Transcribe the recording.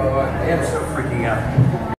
Oh, I am so freaking out.